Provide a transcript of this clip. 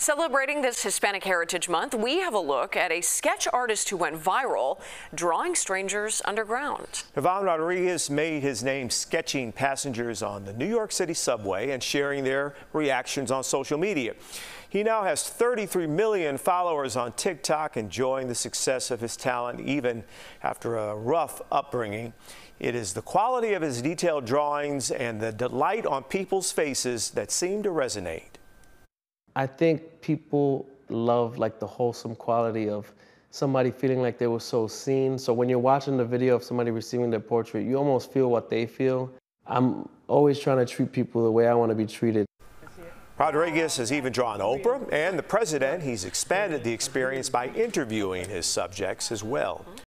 Celebrating this Hispanic Heritage Month, we have a look at a sketch artist who went viral, drawing strangers underground. Devon Rodriguez made his name sketching passengers on the New York City subway and sharing their reactions on social media. He now has 33 million followers on TikTok, enjoying the success of his talent even after a rough upbringing. It is the quality of his detailed drawings and the delight on people's faces that seem to resonate. I think people love like the wholesome quality of somebody feeling like they were so seen. So when you're watching the video of somebody receiving their portrait, you almost feel what they feel. I'm always trying to treat people the way I want to be treated. Rodriguez has even drawn Oprah and the president. He's expanded the experience by interviewing his subjects as well.